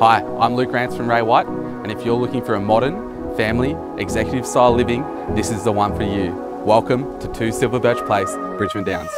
Hi, I'm Luc Rance from Ray White, and if you're looking for a modern, family, executive style living, this is the one for you. Welcome to 2 Silver Birch Place, Bridgeman Downs.